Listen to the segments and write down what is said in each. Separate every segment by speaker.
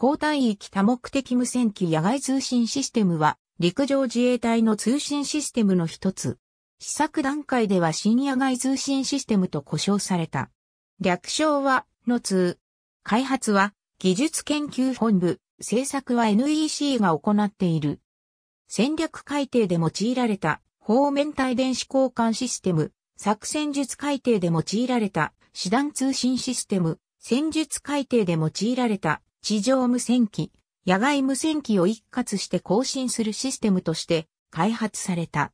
Speaker 1: 高帯域多目的無線機野外通信システムは陸上自衛隊の通信システムの一つ。試作段階では深野外通信システムと呼称された。略称は、の通。開発は、技術研究本部、制作は NEC が行っている。戦略改定で用いられた、方面帯電子交換システム、作戦術改定で用いられた、師団通信システム、戦術改定で用いられた、地上無線機、野外無線機を一括して更新するシステムとして開発された。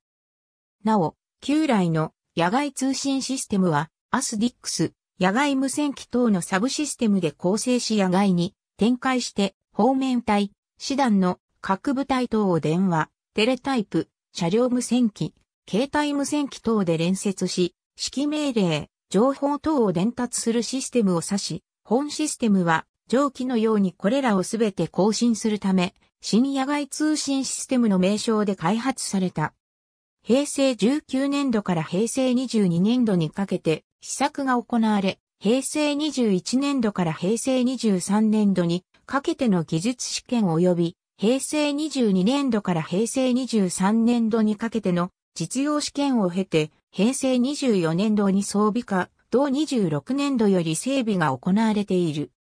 Speaker 1: なお、旧来の野外通信システムは、アスディックス、野外無線機等のサブシステムで構成し野外に展開して方面帯、師団の各部隊等を電話、テレタイプ、車両無線機、携帯無線機等で連接し、指揮命令、情報等を伝達するシステムを指し、本システムは上記のようにこれらをすべて更新するため、新野外通信システムの名称で開発された。平成19年度から平成22年度にかけて試作が行われ、平成21年度から平成23年度にかけての技術試験及び、平成22年度から平成23年度にかけての実用試験を経て、平成24年度に装備化、同26年度より整備が行われている。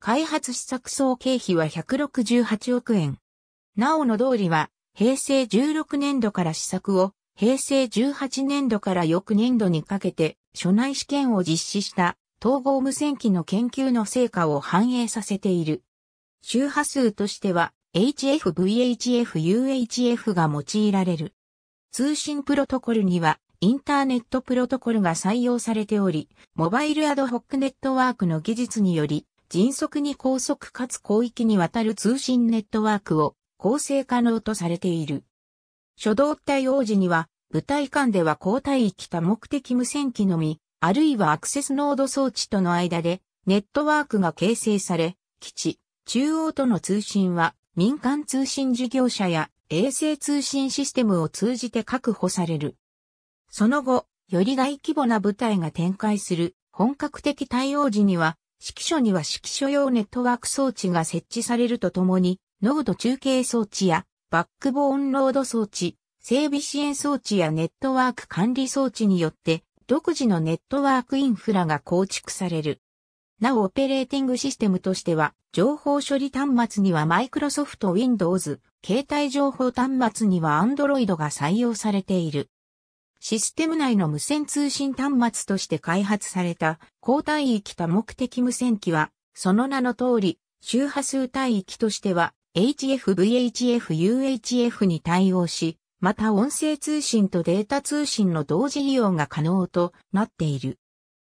Speaker 1: 開発試作総経費は168億円。なおの通りは、平成16年度から試作を平成18年度から翌年度にかけて、初内試験を実施した統合無線機の研究の成果を反映させている。周波数としては、HF、VHF、UHF が用いられる。通信プロトコルには、インターネットプロトコルが採用されており、モバイルアドホックネットワークの技術により、迅速に高速かつ広域にわたる通信ネットワークを構成可能とされている。初動対応時には、部隊間では交代域多目的無線機のみ、あるいはアクセスノード装置との間で、ネットワークが形成され、基地、中央との通信は、民間通信事業者や衛星通信システムを通じて確保される。その後、より大規模な部隊が展開する本格的対応時には、指揮所には指揮所用ネットワーク装置が設置されるとともに、ノード中継装置やバックボーンロード装置、整備支援装置やネットワーク管理装置によって独自のネットワークインフラが構築される。なおオペレーティングシステムとしては、情報処理端末にはマイクロソフト Windows、携帯情報端末には Android が採用されている。システム内の無線通信端末として開発された高帯域多目的無線機は、その名の通り、周波数帯域としては HF、VHF、UHF に対応し、また音声通信とデータ通信の同時利用が可能となっている。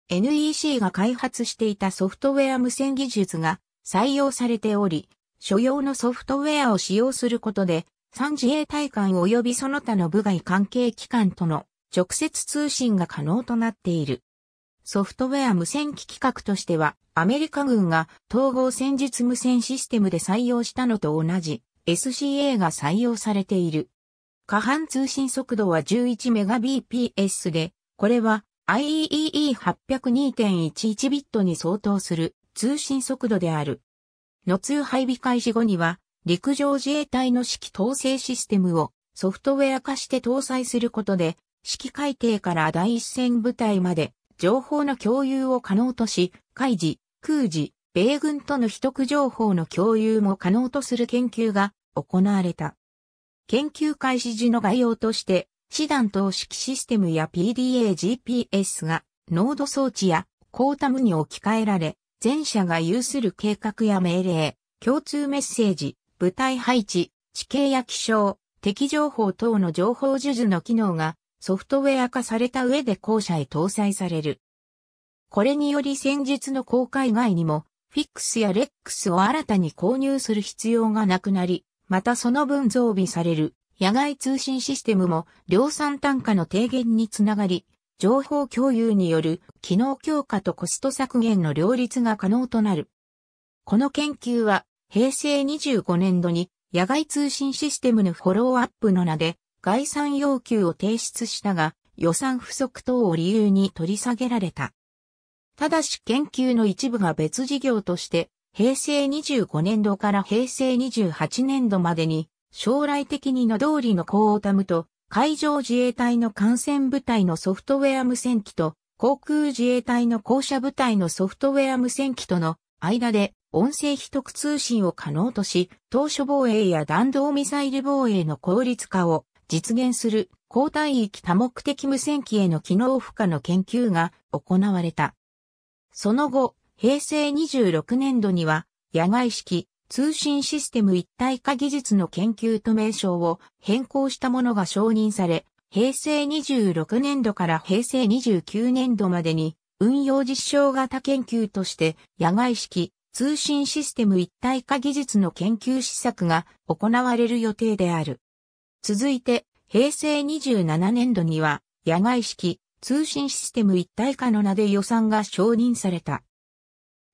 Speaker 1: NEC が開発していたソフトウェア無線技術が採用されており、所要のソフトウェアを使用することで、3自衛隊間及びその他の部外関係機関との直接通信が可能となっている。ソフトウェア無線機規格としては、アメリカ軍が統合戦術無線システムで採用したのと同じ SCA が採用されている。過半通信速度は 11Mbps で、これは IEEE802.11 ビットに相当する通信速度である。の通配備開始後には、陸上自衛隊の指揮統制システムをソフトウェア化して搭載することで、指揮改定から第一線部隊まで情報の共有を可能とし、海事、空事、米軍との秘匿情報の共有も可能とする研究が行われた。研究開始時の概要として、師団等式システムや PDA-GPS がノード装置やコータムに置き換えられ、全社が有する計画や命令、共通メッセージ、部隊配置、地形や気象、敵情報等の情報授受の機能がソフトウェア化された上で後者へ搭載される。これにより戦術の公開外にも、フィックスやレックスを新たに購入する必要がなくなり、またその分増備される野外通信システムも量産単価の低減につながり、情報共有による機能強化とコスト削減の両立が可能となる。この研究は平成25年度に野外通信システムのフォローアップの名で概算要求を提出したが予算不足等を理由に取り下げられた。ただし研究の一部が別事業として平成25年度から平成28年度までに、将来的にの通りのコータムと海上自衛隊の艦船部隊のソフトウェア無線機と航空自衛隊の降車部隊のソフトウェア無線機との間で音声秘匿通信を可能とし、当初防衛や弾道ミサイル防衛の効率化を実現する高帯域多目的無線機への機能負荷の研究が行われた。その後、平成26年度には野外式通信システム一体化技術の研究と名称を変更したものが承認され、平成26年度から平成29年度までに運用実証型研究として野外式通信システム一体化技術の研究施策が行われる予定である。続いて平成27年度には野外式通信システム一体化の名で予算が承認された。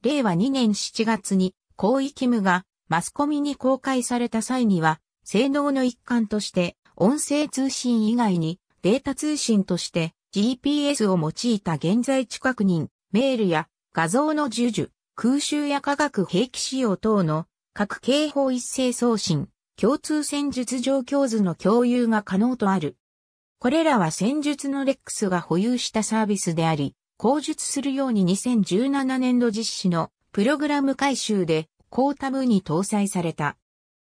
Speaker 1: 令和2年7月に広域務がマスコミに公開された際には、性能の一環として音声通信以外にデータ通信として GPS を用いた現在地確認、メールや画像の授受、空襲や化学兵器使用等の各警報一斉送信、共通戦術状況図の共有が可能とある。これらは戦術のレックスが保有したサービスであり、口述するように2017年度実施のプログラム改修でコータムに搭載された。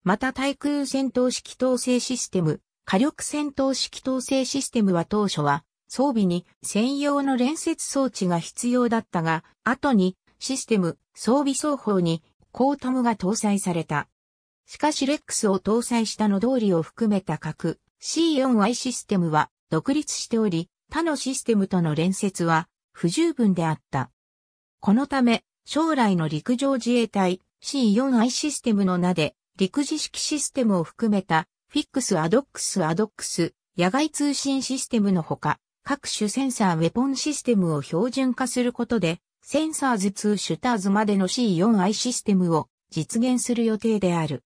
Speaker 1: また対空戦闘式統制システム、火力戦闘式統制システムは当初は装備に専用の連接装置が必要だったが、後にシステム、装備双方にコータムが搭載された。しかしレックスを搭載したの通りを含めた核 C4i システムは独立しており、他のシステムとの連接は不十分であった。このため、将来の陸上自衛隊 C4i システムの名で、陸自式システムを含めた、フィックスアドックスアドックス、野外通信システムのほか、各種センサーウェポンシステムを標準化することで、センサーズ2シュターズまでの C4i システムを実現する予定である。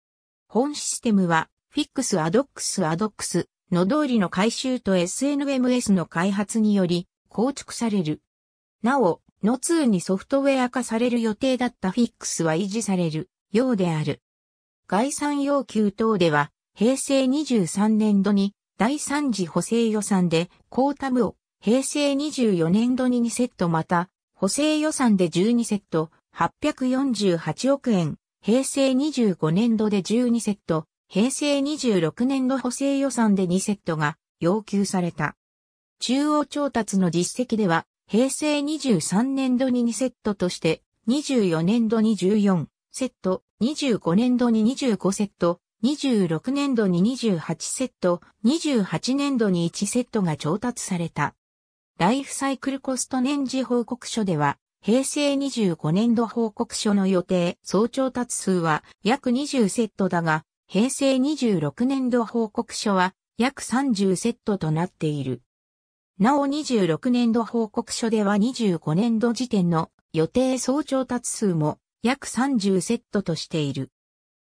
Speaker 1: 本システムは、フィックスアドックスアドックスの通りの回収と SNMS の開発により構築される。なお、の2にソフトウェア化される予定だったフィックスは維持されるようである。概算要求等では、平成23年度に第3次補正予算でコータムを、平成24年度に2セットまた、補正予算で12セット、848億円、平成25年度で12セット、平成26年度補正予算で2セットが要求された。中央調達の実績では、平成23年度に2セットとして、24年度に14セット、25年度に25セット、26年度に28セット、28年度に1セットが調達された。ライフサイクルコスト年次報告書では、平成25年度報告書の予定総調達数は約20セットだが、平成26年度報告書は約30セットとなっている。なお26年度報告書では25年度時点の予定総調達数も約30セットとしている。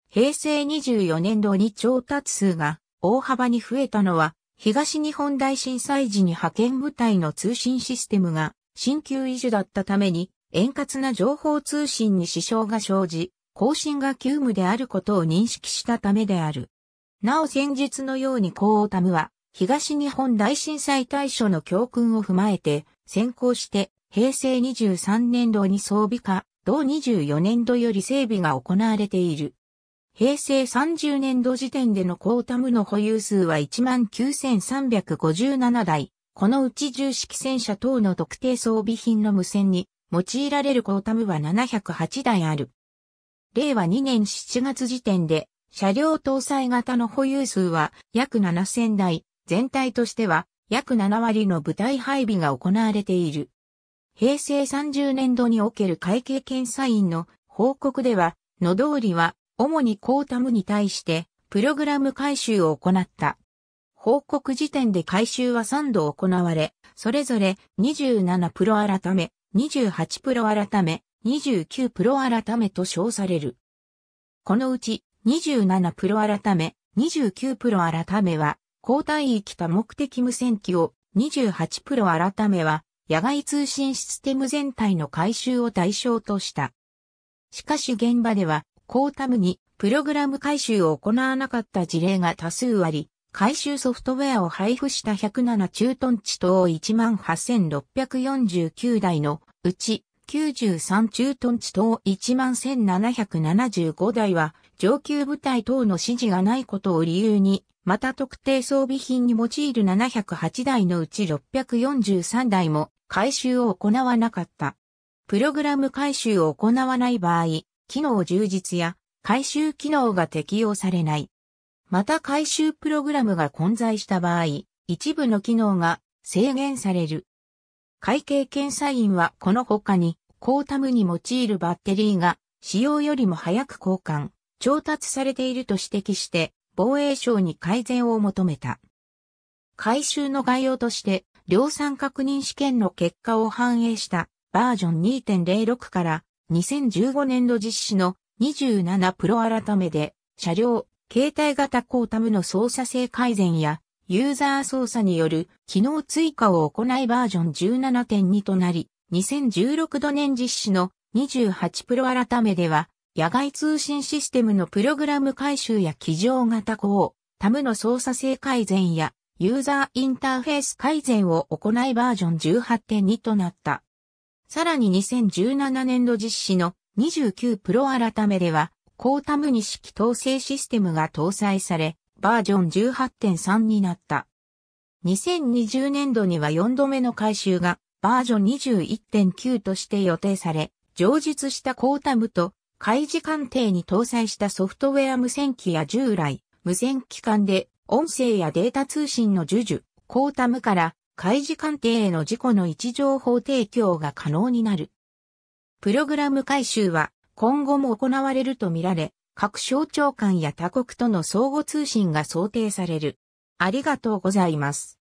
Speaker 1: 平成24年度に調達数が大幅に増えたのは東日本大震災時に派遣部隊の通信システムが新旧維持だったために円滑な情報通信に支障が生じ、更新が急務であることを認識したためである。なお先日のようにコータムは東日本大震災対処の教訓を踏まえて、先行して平成23年度に装備化、同24年度より整備が行われている。平成30年度時点でのコータムの保有数は19,357台。このうち重式戦車等の特定装備品の無線に用いられるコータムは708台ある。令和2年7月時点で車両搭載型の保有数は約7000台。全体としては約7割の部隊配備が行われている。平成30年度における会計検査院の報告では、の通りは主にコータムに対してプログラム改修を行った。報告時点で改修は3度行われ、それぞれ27プロ改め、28プロ改め、29プロ改めと称される。このうち27プロ改め、29プロ改めは交代域多目的無線機を28プロ改めは野外通信システム全体の改修を対象とした。しかし現場では、コータムにプログラム回収を行わなかった事例が多数あり、回収ソフトウェアを配布した107駐屯地等18,649台のうち93駐屯地等11,775台は上級部隊等の指示がないことを理由に、また特定装備品に用いる708台のうち643台も回収を行わなかった。プログラム回収を行わない場合、機能充実や回収機能が適用されない。また回収プログラムが混在した場合、一部の機能が制限される。会計検査員はこの他に、コータムに用いるバッテリーが使用よりも早く交換、調達されていると指摘して、防衛省に改善を求めた。回収の概要として、量産確認試験の結果を反映したバージョン2.06から2015年度実施の27プロ改めで、車両、携帯型コータムの操作性改善や、ユーザー操作による機能追加を行いバージョン17.2となり、2016度年実施の28プロ改めでは、野外通信システムのプログラム回収や機上型コー、タムの操作性改善や、ユーザーインターフェース改善を行いバージョン18.2となった。さらに2017年度実施の29プロ改めでは、コータムに式統制システムが搭載され、バージョン18.3になった。2020年度には4度目の改修がバージョン21.9として予定され、上述したコータムと開示鑑定に搭載したソフトウェア無線機や従来、無線機関で音声やデータ通信の授受、コータムから開示鑑定への事故の位置情報提供が可能になる。プログラム回収は今後も行われるとみられ、各省庁間や他国との相互通信が想定される。ありがとうございます。